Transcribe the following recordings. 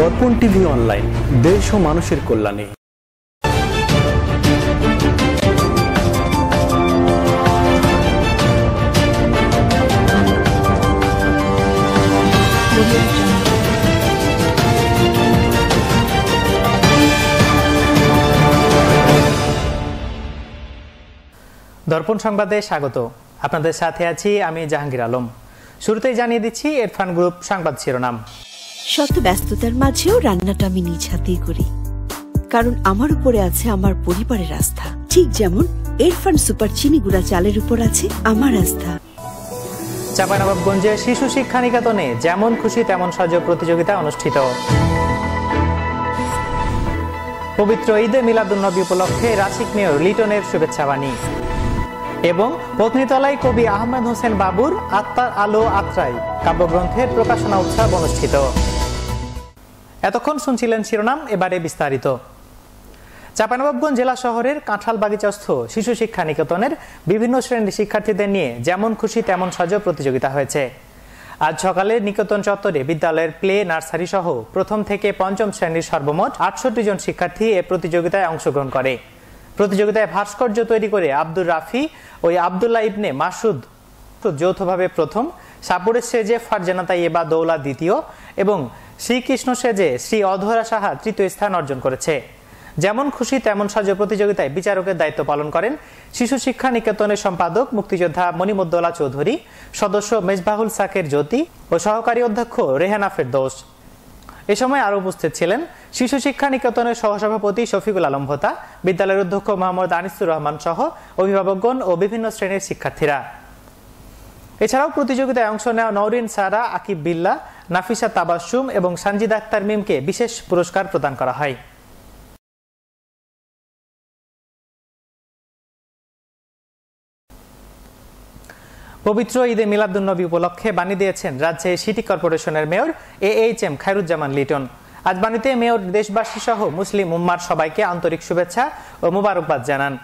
দর্পণ TV online, দেশ ও মানুষের কল্যাণে। দর্পণ সংবাদে স্বাগত। আপনাদের সাথে আছি আমি জাহাঙ্গীর আলম। শুরুতেই জানিয়ে দিচ্ছি ইরফান গ্রুপ সংবাদ শিরোনাম। শত ব্যস্ততার মাঝেও রান্নাটা আমি নিজ হাতেই করি। কারণ আমার উপরে আছে আমার পরিবারের আস্থা। ঠিক যেমন এরফান সুপার চিনি গুঁড়া চালের উপর আছে আমার আস্থা। চাঁপানবাবগঞ্জে শিশু শিক্ষা নিকেতনে যেমন খুশি তেমন সাজ প্রতিযোগিতা অনুষ্ঠিত। পবিত্র ঈদে মিলাদুন্নবী উপলক্ষে রাশিক মেয়র লিটনের শুভেচ্ছা বাণী। এবং পত্নীতলায় কবি আহমেদ হোসেন বাবুর আত্মার আলো আত্রাই কাব্যগ্রন্থের প্রকাশনা উৎসব অনুষ্ঠিত। এতক্ষণ শুনছিলেন শিরোনাম, এবারে বিস্তারিত। চাঁপানবাবগঞ্জ জেলা শহরের কাঁঠাল বাগিচাস্থ শিশু শিক্ষা নিকেতনের বিভিন্ন শ্রেণির শিক্ষার্থীদের নিয়ে যেমন খুশি তেমন সাজ প্রতিযোগিতা হয়েছে। আজ সকালে নিকেতন চত্বরে বিদ্যালয়ের প্লে, নার্সারি সহ প্রথম থেকে পঞ্চম শ্রেণির সর্বমোট আটষট্টি জন শিক্ষার্থী এ প্রতিযোগিতায় অংশগ্রহণ করে। প্রতিযোগিতায় ভাস্কর্য তৈরি করে আব্দুর রাফি ওই আবদুল্লাহ ইবনে মাসুদ যৌথভাবে প্রথম সাপুরের সেজে ফারজানা তাইয়েবা দৌলা দ্বিতীয় এবং শ্রীকৃষ্ণ সেজে শ্রী অধরা সাহা তৃতীয় স্থান অর্জন করেছে। যেমন খুশি, তেমন সাজ প্রতিযোগিতায় বিচারকের দায়িত্ব পালন করেন। শিশু শিক্ষা নিকেতনের সম্পাদক, মুক্তিযোদ্ধা মনিমুদ্দোলা চৌধুরী, সদস্য মেজবাহুল সাকের জ্যোতি ও সহকারী অধ্যক্ষ রেহানা ফেরদৌস। এ সময় আরও উপস্থিত ছিলেন শিশু শিক্ষা নিকেতনের সহসভাপতি শফিকুল আলম ভোতা, বিদ্যালয়ের অধ্যক্ষ মোহাম্মদ আনিসুর রহমান সহ অভিভাবকগণ ও বিভিন্ন শ্রেণির শিক্ষার্থীরা। এছাড়াও প্রতিযোগিতায় অংশ নেওয়া নওরিন সারা, আকিব বিল্লা নাফিসা তাবাসুম এবং সানজিদ আক্তার মিমকে বিশেষ পুরস্কার প্রদান করা হয়। পবিত্র ঈদে মিলাদুন্নবী উপলক্ষে বাণী দিয়েছেন রাজশাহী সিটি কর্পোরেশনের mayor A H M Khairuzzaman Liton. আজ বাণীতে মেয়র দেশবাসী সহ মুসলিম উম্মার সবাইকে আন্তরিক শুভেচ্ছা ও মুবারকবাদ জানান।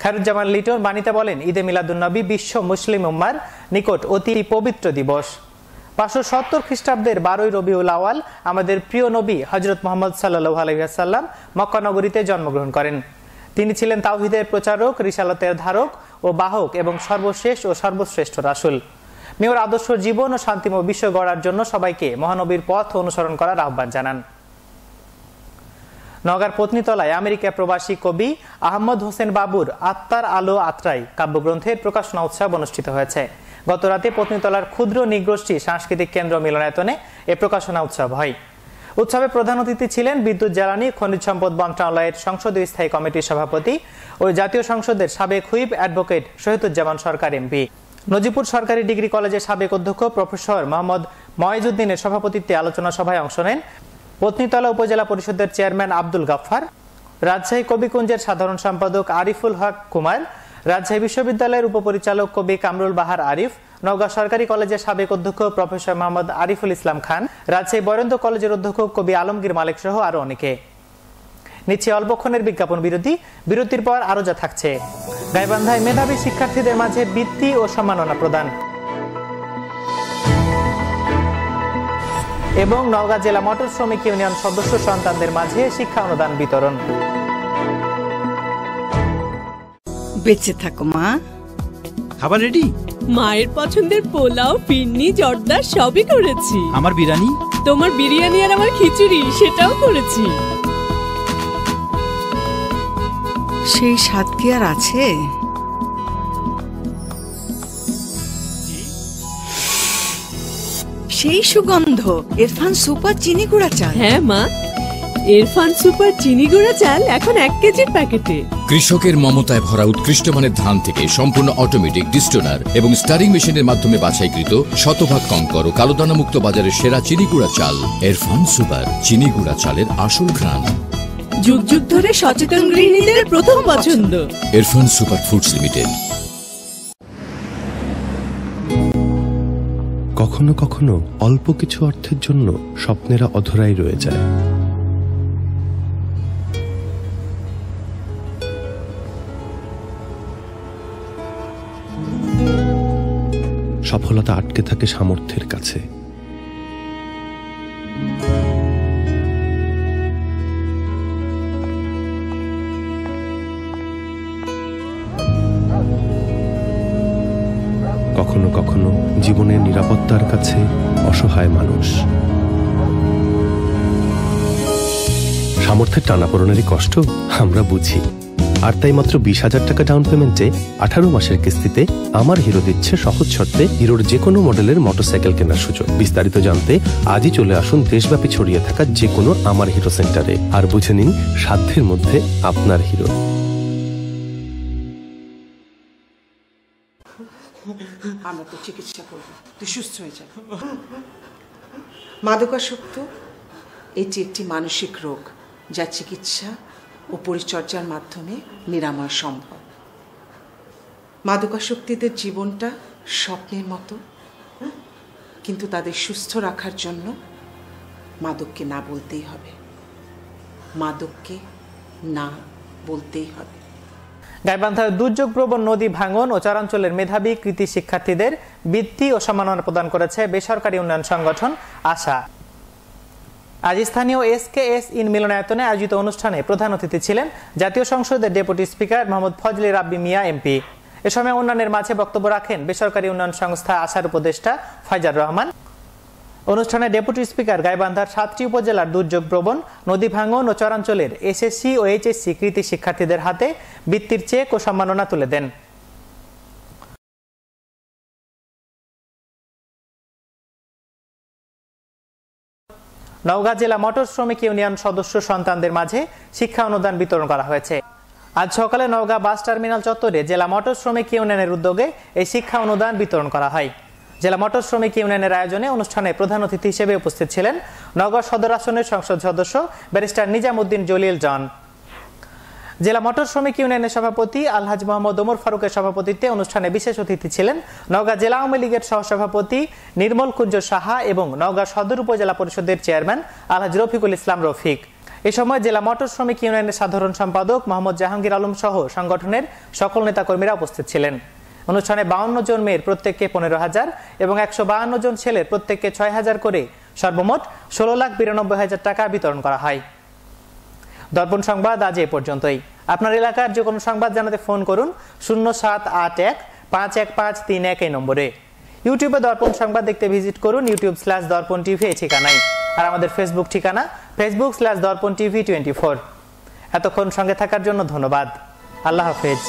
খায়রুজ্জামান লিটন বাণীতে বলেন, ঈদে মিলাদুন্নবী বিশ্ব মুসলিম উম্মার নিকট অতি পবিত্র দিবস। পাঁচশো সত্তর খ্রিস্টাব্দের বারোই রবিউল আওয়াল আমাদের প্রিয় নবী হজরত মোহাম্মদ সাল্লু আলহিহাসাল্লাম মক্কানগরীতে জন্মগ্রহণ করেন। তিনি ছিলেন তাওহিদের প্রচারক, রিসালতের ধারক ও বাহক এবং সর্বশেষ ও সর্বশ্রেষ্ঠ রাসুল। মেয়র আদর্শ জীবন ও শান্তিময় বিশ্ব গড়ার জন্য সবাইকে মহানবীর পথ অনুসরণ করার আহ্বান জানান। নগার পত্নীতলায় আমেরিকা প্রবাসী কবি আহমদ হোসেন বাবুর আত্মার আলো আত্রাই কাব্যগ্রন্থের প্রকাশনা উৎসব অনুষ্ঠিত হয়েছে। গতরাতে পত্নীতলার ক্ষুদ্র নিগোষ্ঠী সাংস্কৃতিক কেন্দ্র মিলনায়তনে এ প্রকাশনা উৎসব হয়। উৎসবে প্রধান অতিথি ছিলেন বিদ্যুৎ জ্বালানি, খনিজ সম্পদ মন্ত্রণালয়ের সংসদীয় স্থায়ী কমিটির সভাপতি ও জাতীয় সংসদের সাবেক whip advocate Shahiduzzaman Sarkar MP Najipur সরকারি ডিগ্রি কলেজের সাবেক অধ্যক্ষ প্রফেসর মোহাম্মদ ময়েজুদ্দিনের সভাপতিত্বে আলোচনা সভায় অংশ নেন পত্নীতলা উপজেলা পরিষদের চেয়ারম্যান আব্দুল গাফফার, রাজশাহী কবিকুঞ্জের সাধারণ সম্পাদক আরিফুল হক কুমার রাজশাহী বিশ্ববিদ্যালয়ের উপপরিচালক কবি কামরুল বাহার আরিফ, নওগাঁ সরকারি কলেজের সাবেক অধ্যক্ষ প্রফেসর মোহাম্মদ আরিফুল ইসলাম খান, রাজশাহী বরেন্দ্র কলেজের অধ্যক্ষ কবি আলমগীর মালিক সহ আরও অনেকে। নিচ্ছে অল্পক্ষণের বিজ্ঞাপন বিরতি, বিরতির পর আরও যা থাকছে। গাইবান্ধায় মেধাবী শিক্ষার্থীদের মাঝে বৃত্তি ও সম্মাননা প্রদান। এবং নওগাঁ জেলা মোটর শ্রমিক ইউনিয়ন সদস্য সন্তানদের মাঝে শিক্ষা অনুদান বিতরণ। বেঁচে থাকো মা। খাবার রেডি মায়ের পছন্দের পোলাও ফিরনি জর্দা সবই করেছি। আমার বিরিয়ানি? তোমার বিরিয়ানি আর আমার খিচুড়ি সেটাও করেছি। সেই স্বাদ কি আর আছে? সেই সুগন্ধ ইরফান সুপার চিনি গুঁড়া চাল হ্যাঁ মা। ইরফান সুপার চিনি গুঁড়া চাল এখন এক কেজির প্যাকেটে। কৃষকের মমতায় ভরা উৎকৃষ্ট মানের ধান থেকে সম্পূর্ণ অটোমেটিক ডিস্টোনার এবং স্টারিং মেশিনের মাধ্যমে বাছাইকৃত শতভাগ কঙ্কর ও কালোদানা মুক্ত বাজারের সেরা চিনিগুড়া চাল এরফান সুপার চিনিগুড়া চালের আসল ঘ্রাণ। যুগ যুগ ধরে সচেতন গৃহিণীদের প্রথম পছন্দ। Erfan super foods limited. কখনো কখনো অল্প কিছু অর্থের জন্য স্বপ্নেরা অধরাই রয়ে যায়। সফলতা আটকে থাকে সামর্থ্যের কাছে। কখনো কখনো জীবনের নিরাপত্তার কাছে অসহায় মানুষ। সামর্থ্যের টানাপোড়নেরই কষ্ট আমরা বুঝি। আর তাই মাত্র বিশ হাজার টাকা ডাউন পেমেন্টে আঠারো মাসের কিস্তিতে আমার হিরো দিচ্ছে সহজ শর্তে হিরোর যে কোনো মডেলের মোটরসাইকেল কেনার সুযোগ। বিস্তারিত জানতে আজই চলে আসুন দেশব্যাপী ছড়িয়ে থাকা যে কোনো আমার হিরো সেন্টারে আর বুঝে নিন সাধ্যের মধ্যে আপনার হিরো আমরা তো চিকিৎসা করব। তুই সুস্থ হয়ে মাদকাসক্ত, এটি একটি মানসিক রোগ যা চিকিৎসা ও পরিচর্যার মাধ্যমে নিরাময় সম্ভব। মাদকাসক্তিদের জীবনটা স্বপ্নের মতো কিন্তু তাদের সুস্থ রাখার জন্য মাদককে না বলতেই হবে। মাদককে না বলতেই হবে। গাইবান্ধায় দুর্যোগ প্রবণ নদী ভাঙন ও চরাঞ্চলের মেধাবী কৃতি শিক্ষার্থীদের বৃত্তি ও সম্মাননা প্রদান করেছে বেসরকারি উন্নয়ন সংগঠন আশা। আজ স্থানীয় এস কে এস ইন মিলনায়তনে আয়োজিত অনুষ্ঠানে প্রধান অতিথি ছিলেন জাতীয় সংসদের deputy speaker Mohammad Fazle Rabbi Mia MP. এ সময় উন্নয়নের মাঝে বক্তব্য রাখেন বেসরকারি উন্নয়ন সংস্থা আশার উপদেষ্টা ফাইজার রহমান। অনুষ্ঠানে ডেপুটি স্পিকার গাইবান্ধার সাতটি উপজেলার দুর্যোগ প্রবণ, নদী ভাঙন ও চরাঞ্চলের এসএসসি ও এইচএসসি কৃতি শিক্ষার্থীদের হাতে বৃত্তির চেক ও সম্মাননা তুলে দেন। নওগাঁ জেলা মোটর শ্রমিক ইউনিয়ন সদস্য সন্তানদের মাঝে শিক্ষা অনুদান বিতরণ করা হয়েছে। আজ সকালে নওগাঁ বাস টার্মিনাল চত্বরে জেলা মোটর শ্রমিক ইউনিয়নের উদ্যোগে এই শিক্ষা অনুদান বিতরণ করা হয়। জেলা মোটর শ্রমিক ইউনিয়নের আয়োজনে অনুষ্ঠানে প্রধান অতিথি হিসেবে উপস্থিত ছিলেন নগর সদর আসনের সংসদ সদস্য ব্যারিস্টার নিজামুদ্দিন জলিল জন। জেলা মোটর শ্রমিক ইউনিয়নের সভাপতি আলহাজ মোহাম্মদ ওমর ফারুকের সভাপতিত্বে অনুষ্ঠানে বিশেষ অতিথি ছিলেন নওগাঁ জেলা আওয়ামী লীগের সহসভাপতি নির্মল কুঞ্জ সাহা এবং নওগাঁ সদর উপজেলা পরিষদের চেয়ারম্যান আলহাজ রফিকুল ইসলাম রফিক। এ সময় জেলা মোটর শ্রমিক ইউনিয়নের সাধারণ সম্পাদক মোহাম্মদ জাহাঙ্গীর আলম সহ সংগঠনের সকল নেতাকর্মীরা উপস্থিত ছিলেন। অনুষ্ঠানে বাউন্ন জন মেয়ের প্রত্যেককে পনেরো হাজার এবং একশো বাহান্ন জন ছেলের প্রত্যেককে ছয় হাজার করে সর্বমোট ষোলো লাখ বিরানব্বই হাজার টাকা বিতরণ করা হয়। দর্পণ সংবাদ আজ এ পর্যন্তই। আপনার এলাকার যে কোনো সংবাদ জানাতে ফোন করুন শূন্য সাত আট এক, পাঁচ এক পাঁচ তিন এক এই নম্বরে। ইউটিউবে দর্পণ সংবাদ দেখতে ভিজিট করুন, ইউটিউব স্ল্যাশ দর্পণ টিভি এই ঠিকানায়। আর আমাদের ফেসবুক ঠিকানা, Facebook slash Darpan TV twenty four. এতক্ষণ সঙ্গে থাকার জন্য ধন্যবাদ। আল্লাহ হাফেজ।